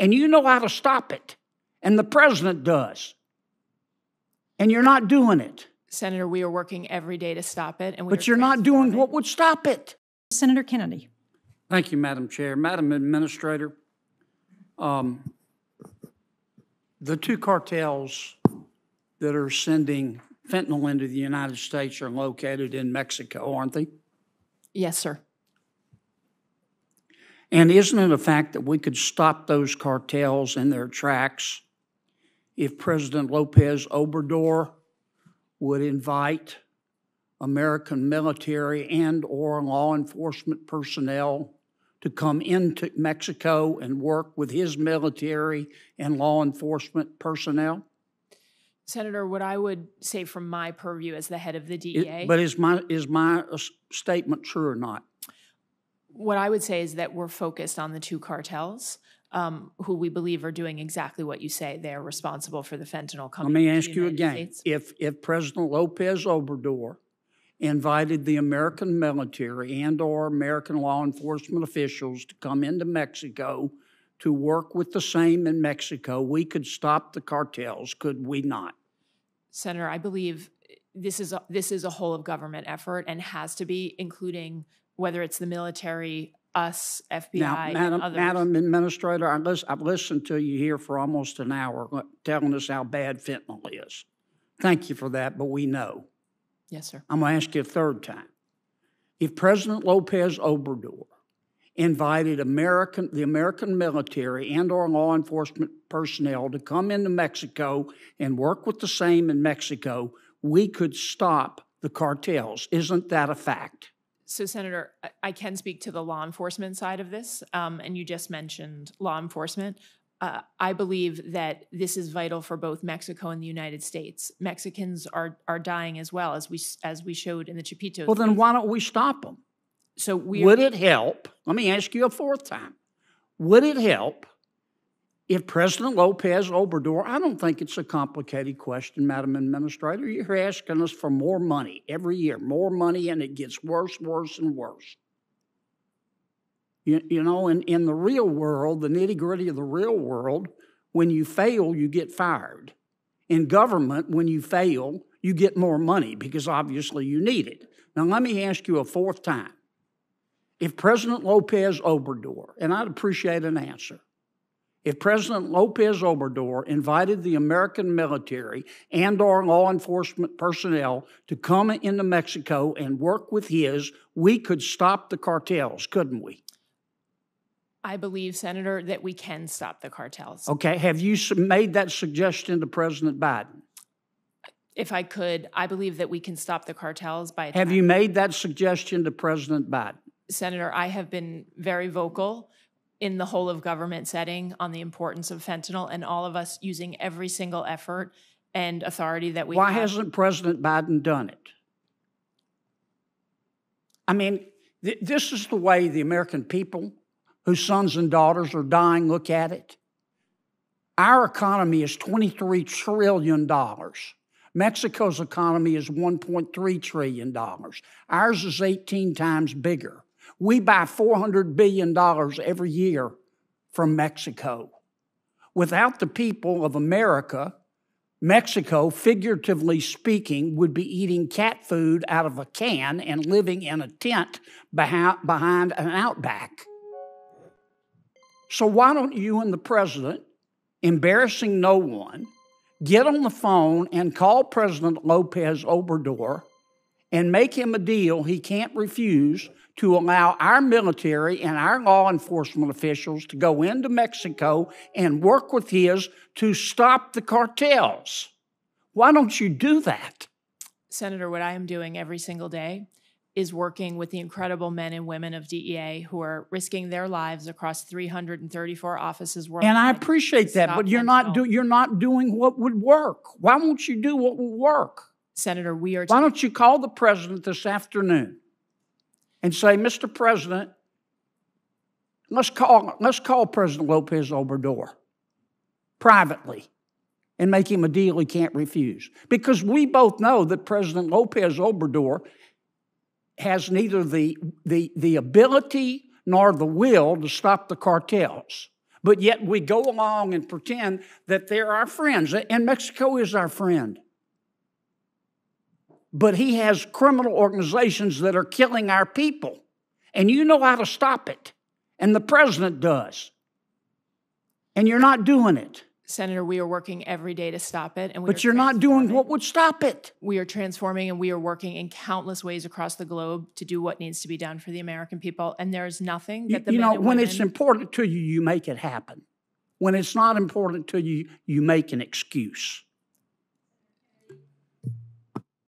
and you know how to stop it, and the president does. And you're not doing it. Senator, we are working every day to stop it, and we But you're not doing what would stop it. Senator Kennedy. Thank you, Madam Chair. Madam Administrator, um, the two cartels that are sending fentanyl into the United States are located in Mexico, aren't they? Yes, sir. And isn't it a fact that we could stop those cartels in their tracks if President Lopez Obrador would invite American military and or law enforcement personnel to come into Mexico and work with his military and law enforcement personnel? Senator, what I would say from my purview as the head of the It- DEA, But is my, is my uh, statement true or not? What I would say is that we're focused on the two cartels, um, who we believe are doing exactly what you say. They are responsible for the fentanyl Let coming. me into ask you again, States. if, if President Lopez Obrador invited the American military and/or American law enforcement officials to come into Mexico to work with the same in Mexico, we could stop the cartels, could we not? Senator, I believe this is a, this is a whole of government effort and has to be, including whether it's the military, us, FBI, Now, and Madam, others. Madam Administrator, I I've listened to you here for almost an hour uh, telling us how bad fentanyl is. Thank you for that, but we know. Yes, sir. I'm going to ask you a third time. If President Lopez Obrador invited American, the American military and or law enforcement personnel to come into Mexico and work with the same in Mexico, we could stop the cartels. Isn't that a fact? So, Senator, I- can speak to the law enforcement side of this, um, and you just mentioned law enforcement. Uh, I believe that this is vital for both Mexico and the United States. Mexicans are are dying as well, as we as we showed in the Chapitos. Well, then why don't we stop them? so we Would it help? Let me ask you a fourth time. Would it help if President Lopez Obrador, I don't think it's a complicated question, Madam Administrator. You're asking us for more money every year, more money, and it gets worse, worse, and worse. You, you know, in, in the real world, the nitty gritty of the real world, when you fail, you get fired. In government, when you fail, you get more money because obviously you need it. Now, let me ask you a fourth time. If President Lopez Obrador, and I'd appreciate an answer, if President Lopez Obrador invited the American military and our law enforcement personnel to come into Mexico and work with his, we could stop the cartels, couldn't we? I believe, Senator, that we can stop the cartels. Okay, have you made that suggestion to President Biden? If I could, I believe that we can stop the cartels by. Have you made that suggestion to President Biden? Senator, I have been very vocal in the whole of government setting on the importance of fentanyl and all of us using every single effort and authority that we Why have. hasn't President Biden done it? I mean, th- this is the way the American people, whose sons and daughters are dying, look at it. Our economy is $23 trillion. Mexico's economy is $1.3 trillion. Ours is 18 times bigger. We buy $400 billion every year from Mexico. Without the people of America, Mexico, figuratively speaking, would be eating cat food out of a can and living in a tent behind, an outback. So, why don't you and the president, embarrassing no one, get on the phone and call President Lopez Obrador and make him a deal he can't refuse to allow our military and our law enforcement officials to go into Mexico and work with his to stop the cartels. Why don't you do that? Senator, what I am doing every single day is working with the incredible men and women of DEA who are risking their lives across 334 offices worldwide. And I appreciate that, but you're not do, you're not doing what would work. Why won't you do what will work? Senator, we are Why don't you call the president this afternoon and say, Mr. President, let's call, let's call President Lopez Obrador privately and make him a deal he can't refuse. Because we both know that President Lopez Obrador has neither the, the, the ability nor the will to stop the cartels. But yet we go along and pretend that they're our friends, and Mexico is our friend. But he has criminal organizations that are killing our people, and you know how to stop it, and the president does. And you're not doing it. Senator, we are working every day to stop it, and we But you're not doing what would stop it. we are transforming and we are working in countless ways across the globe to do what needs to be done for the American people. And there is nothing You, that the you men know, when it's important to you, you make it happen. When it's not important to you, you make an excuse.